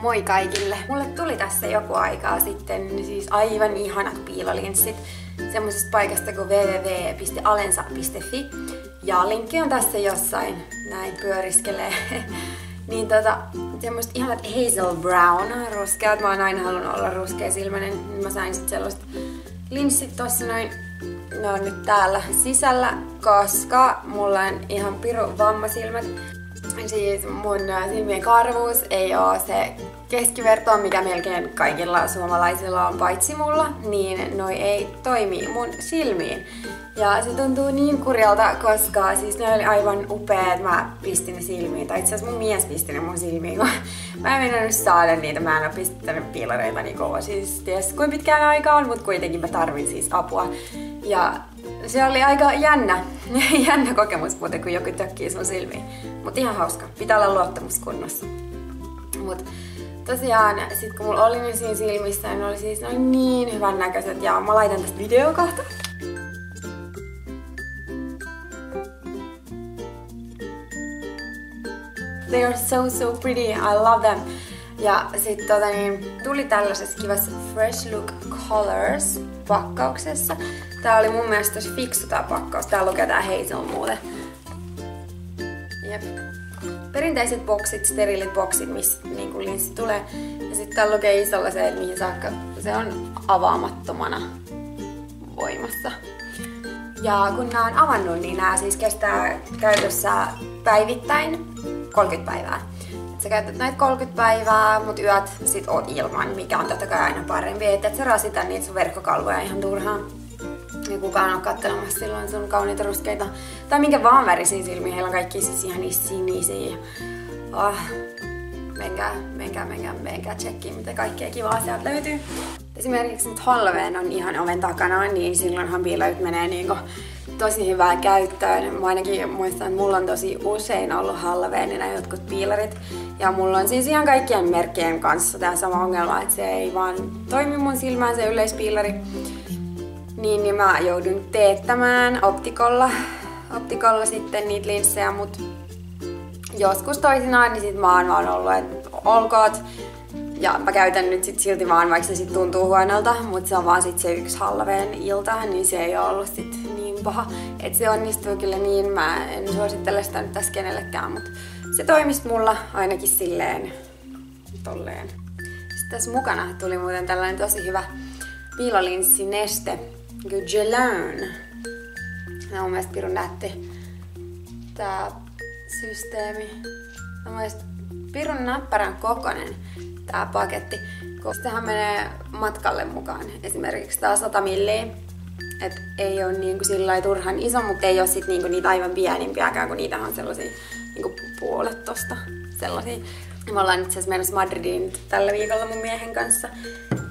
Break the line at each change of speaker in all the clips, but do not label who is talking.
Moi kaikille! Mulle tuli tässä joku aikaa sitten siis aivan ihanat piilolinssit semmoisesta paikasta kuin www.alensa.fi ja linkki on tässä jossain, näin pyöriskelee. niin tota, semmoista ihanat hazel brown ruskeat, mä oon aina halunnut olla ruskea silmäinen, niin mä sain sit sellaiset linssit tossa noin ne on nyt täällä sisällä, koska mulla on ihan piru vammasilmät. Siis mun silmien karvuus ei oo se keskiverto, mikä melkein kaikilla suomalaisilla on paitsi mulla, niin noi ei toimi mun silmiin. Ja se tuntuu niin kurjalta, koska siis ne oli aivan upeat, mä pistin ne silmiin, tai itse mun mies pisti ne mun silmiin, kun mä en mennyt saada niitä, mä en oo pistänyt piilareita niin kovaa, siis ties kuinka pitkään aikaan, mutta kuitenkin mä tarvin siis apua. Ja se oli aika jännä, jännä kokemus muuten, kun joku tökkii sun silmiin. Mutta ihan hauska, pitää olla luottamus kunnossa. Mut tosiaan, sit kun mulla oli ne siinä silmissä, niin ne oli siis noin niin hyvän näköiset ja mä laitan tästä video kohta. They are so so pretty, I love them. Ja sitten tota, niin, tuli tällaisessa kivassa Fresh Look Colors pakkauksessa. Tää oli mun mielestä tosi fiksu tää pakkaus. Tää lukee tää Hazel muuten. Jep. Perinteiset boksit, steriilit boksit, missä niin linssi tulee. Ja sitten täällä lukee isolla se, että mihin saakka se on avaamattomana voimassa. Ja kun nämä on avannut, niin nämä siis kestää käytössä päivittäin 30 päivää. Sä käytät näitä 30 päivää, mutta yöt sit oot ilman, mikä on totta kai aina parempi. Et et sä rasita niitä sun verkkokalvoja ihan turhaan. Ja kukaan on kattelemassa silloin sun kauniita ruskeita. Tai minkä vaan värisiä silmiä. Heillä on kaikki siis ihan niin sinisiä. Oh, menkää, menkää, menkää, menkää tsekkiin, mitä kaikkea kivaa sieltä löytyy. Esimerkiksi nyt Halloween on ihan oven takana, niin silloinhan piiloit menee niinku tosi hyvää käyttöön. Mä ainakin muistan, että mulla on tosi usein ollut Halloweenina jotkut piilarit. Ja mulla on siis ihan kaikkien merkkien kanssa tämä sama ongelma, että se ei vaan toimi mun silmään se yleispiilari. Niin, niin mä joudun teettämään optikolla, optikolla sitten niitä linssejä, mutta joskus toisinaan, niin sit mä oon vaan ollut, että olkoot. Ja mä käytän nyt sit silti vaan, vaikka se sit tuntuu huonolta, mutta se on vaan sit se yksi Halloween ilta, niin se ei ole ollut sit niin paha. Että se onnistuu kyllä niin, mä en suosittele sitä nyt tässä kenellekään, mutta se toimisi mulla ainakin silleen, tolleen. Sitten tässä mukana tuli muuten tällainen tosi hyvä piilolinssi neste, Gelone. Tämä on mun mielestä pirun nätti. Tää systeemi. Mielestä pirun näppärän kokonen tää paketti. Koska menee matkalle mukaan. Esimerkiksi tää 100 milliä. Et ei ole niinku sillä turhan iso, mutta ei ole sit niinku niitä aivan pienimpiäkään, kun niitä on sellaisia niinku puolet tosta. Sellaisia. Me ollaan itse asiassa menossa Madridiin tällä viikolla mun miehen kanssa.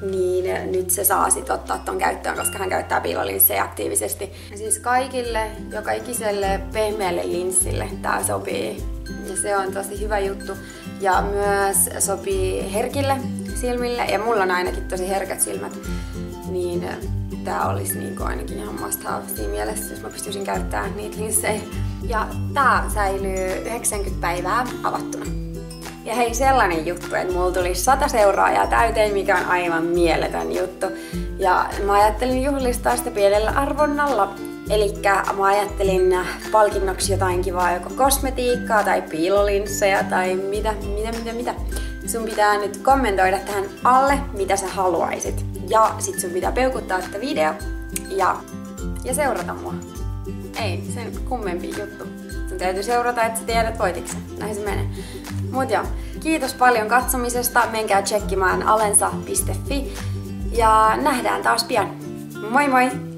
Niin nyt se saa sit ottaa ton käyttöön, koska hän käyttää piilolinssejä aktiivisesti. Ja siis kaikille, joka ikiselle pehmeälle linssille tää sopii. Ja se on tosi hyvä juttu. Ja myös sopii herkille silmille. Ja mulla on ainakin tosi herkät silmät. Niin tää olisi niin kuin ainakin ihan must have siinä mielessä, jos mä pystyisin käyttämään niitä linssejä. Ja tää säilyy 90 päivää avattuna. Ja hei, sellainen juttu, että mulla tuli 100 seuraajaa täyteen, mikä on aivan mieletön juttu. Ja mä ajattelin juhlistaa sitä pienellä arvonnalla. Eli mä ajattelin palkinnoksi jotain kivaa, joko kosmetiikkaa tai piilolinsseja tai mitä, mitä, mitä, mitä. Sun pitää nyt kommentoida tähän alle, mitä sä haluaisit. Ja sit sun pitää peukuttaa tätä video ja, ja seurata mua. Ei sen kummempi juttu. Sun täytyy seurata, että sä tiedät voitiksi. Näin se menee. Mut joo, kiitos paljon katsomisesta. Menkää tsekkimään alensa.fi ja nähdään taas pian. Moi moi!